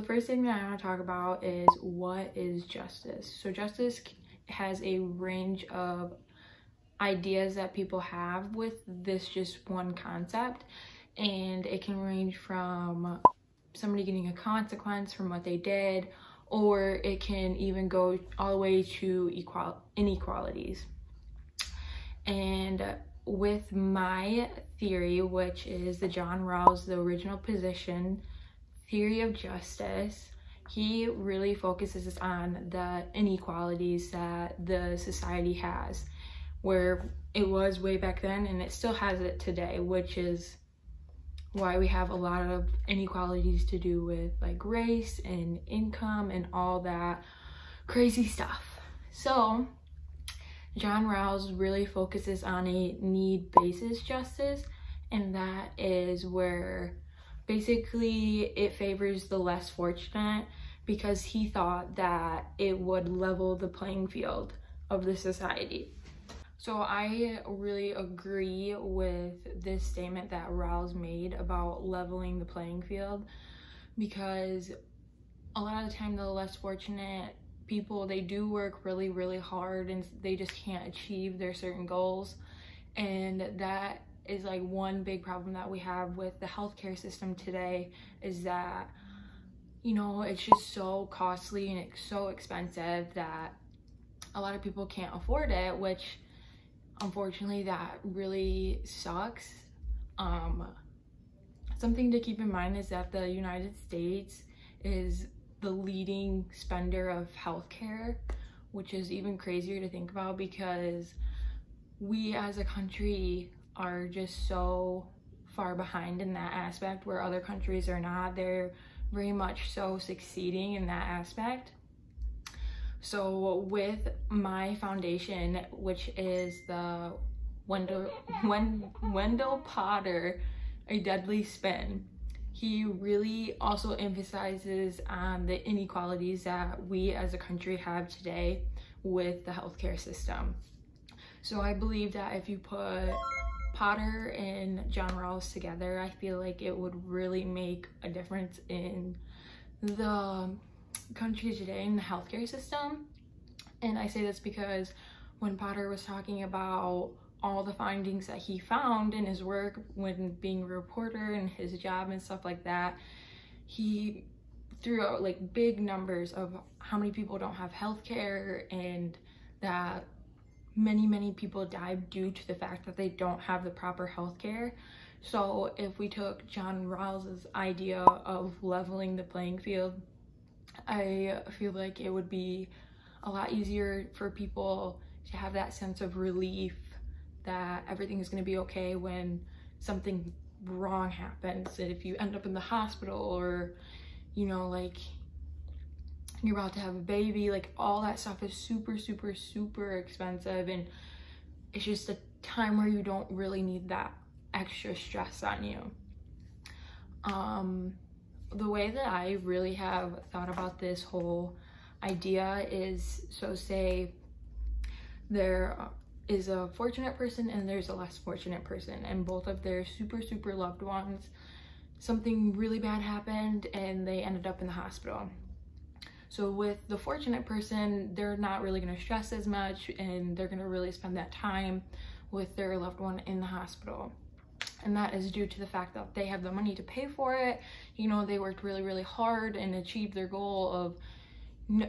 the first thing that I want to talk about is what is justice? So justice has a range of ideas that people have with this just one concept and it can range from somebody getting a consequence from what they did or it can even go all the way to equal inequalities and with my theory which is the john rawls the original position theory of justice he really focuses on the inequalities that the society has where it was way back then and it still has it today, which is why we have a lot of inequalities to do with like race and income and all that crazy stuff. So John Rawls really focuses on a need basis justice and that is where basically it favors the less fortunate because he thought that it would level the playing field of the society. So I really agree with this statement that Rawls made about leveling the playing field because a lot of the time the less fortunate people they do work really really hard and they just can't achieve their certain goals and that is like one big problem that we have with the healthcare system today is that you know it's just so costly and it's so expensive that a lot of people can't afford it which unfortunately that really sucks. Um something to keep in mind is that the united states is the leading spender of healthcare which is even crazier to think about because we as a country are just so far behind in that aspect where other countries are not they're very much so succeeding in that aspect so with my foundation, which is the Wendell, Wendell Potter, A Deadly Spin, he really also emphasizes on the inequalities that we as a country have today with the healthcare system. So I believe that if you put Potter and John Rawls together, I feel like it would really make a difference in the country today in the healthcare system. And I say this because when Potter was talking about all the findings that he found in his work when being a reporter and his job and stuff like that, he threw out like big numbers of how many people don't have healthcare and that many, many people die due to the fact that they don't have the proper health care. So if we took John Rawls' idea of leveling the playing field I feel like it would be a lot easier for people to have that sense of relief that everything is going to be okay when something wrong happens. And if you end up in the hospital or, you know, like you're about to have a baby, like all that stuff is super, super, super expensive. And it's just a time where you don't really need that extra stress on you. Um, the way that I really have thought about this whole idea is so say there is a fortunate person and there's a less fortunate person and both of their super super loved ones something really bad happened and they ended up in the hospital so with the fortunate person they're not really to stress as much and they're to really spend that time with their loved one in the hospital. And that is due to the fact that they have the money to pay for it. You know they worked really really hard and achieved their goal of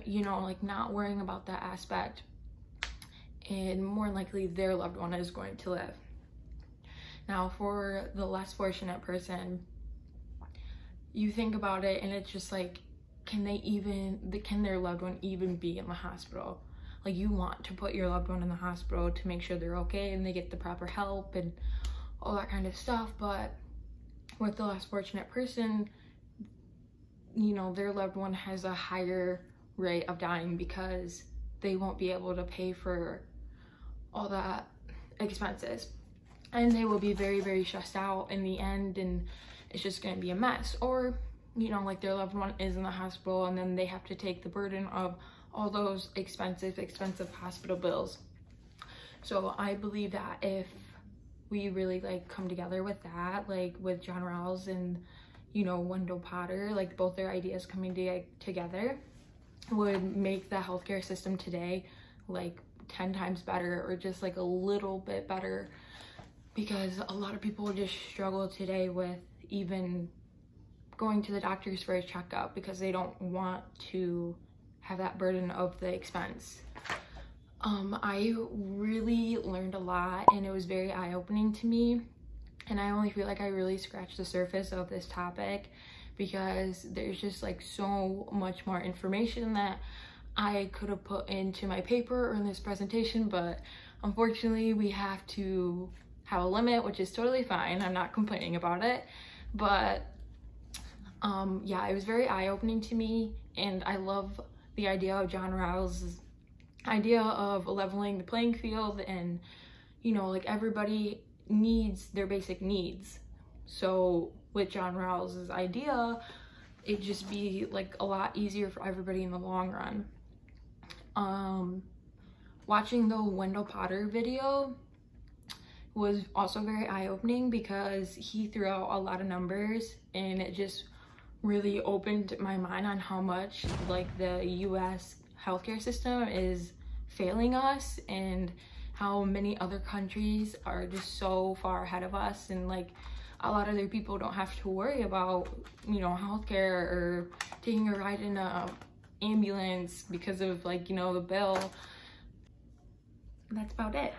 you know like not worrying about that aspect. And more likely their loved one is going to live. Now for the less fortunate person you think about it and it's just like can they even can their loved one even be in the hospital like you want to put your loved one in the hospital to make sure they're okay and they get the proper help and all that kind of stuff. But with the less fortunate person, you know, their loved one has a higher rate of dying because they won't be able to pay for all that expenses. And they will be very, very stressed out in the end and it's just gonna be a mess. Or, you know, like their loved one is in the hospital and then they have to take the burden of all those expensive, expensive hospital bills. So I believe that if we really like come together with that, like with John Rawls and, you know, Wendell Potter, like both their ideas coming to together would make the healthcare system today like 10 times better or just like a little bit better because a lot of people just struggle today with even going to the doctors for a checkup because they don't want to have that burden of the expense. Um, I really learned a lot and it was very eye-opening to me and I only feel like I really scratched the surface of this topic because there's just like so much more information that I could have put into my paper or in this presentation, but unfortunately we have to have a limit, which is totally fine. I'm not complaining about it, but um, yeah, it was very eye-opening to me and I love the idea of John Rawls' idea of leveling the playing field and you know, like everybody needs their basic needs. So with John Rawls' idea, it'd just be like a lot easier for everybody in the long run. Um, watching the Wendell Potter video was also very eye-opening because he threw out a lot of numbers and it just really opened my mind on how much like the US healthcare system is failing us and how many other countries are just so far ahead of us and like a lot of their people don't have to worry about you know healthcare or taking a ride in a ambulance because of like you know the bill. That's about it